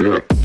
Yeah.